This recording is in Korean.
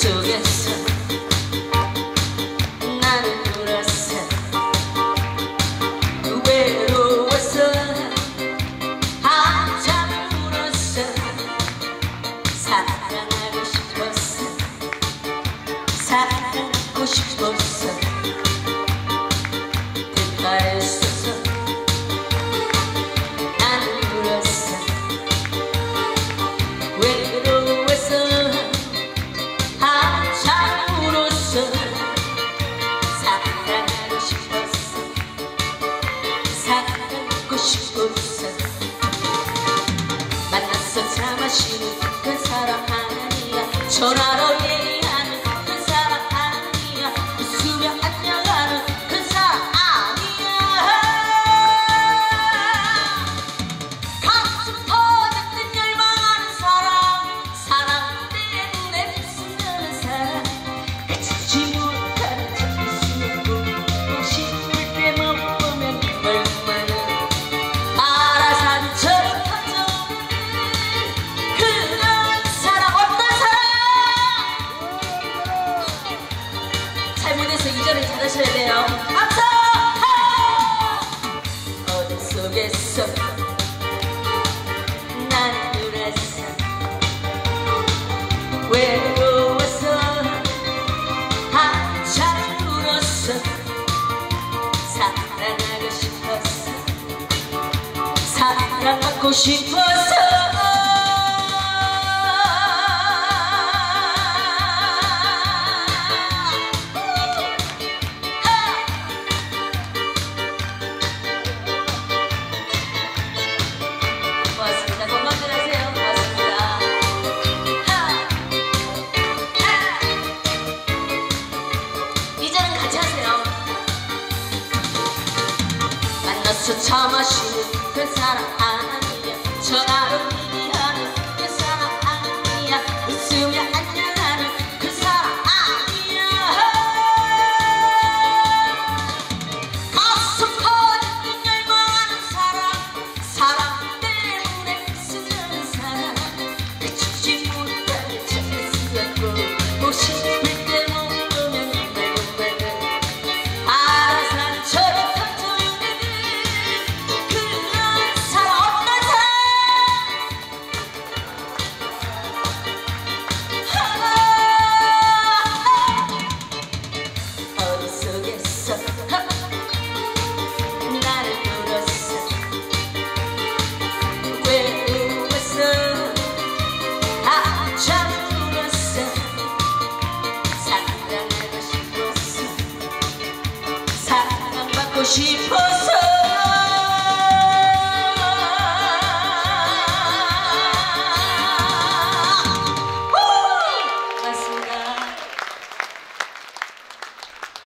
속에서 나는 울었어. 외로웠어 한참 울었어. 사랑하고 싶었어. 사랑하고 싶었어. 대가였어 하시는 그 사랑 하나님이라 전하러 해주셔야 돼요? 앞서! 어둠 속에서 난 그랬어. 외로워서 한참 울었어 사랑하고 싶었어. 사랑하고 싶었어 저 처마시는 그 사람 아니야 저 아름 싶어서.